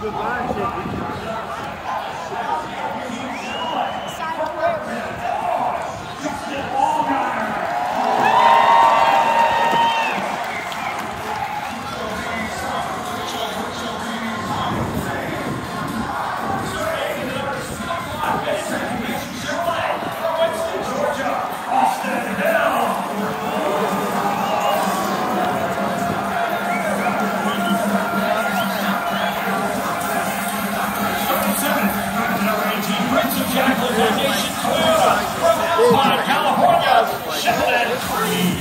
Good line. Sorry.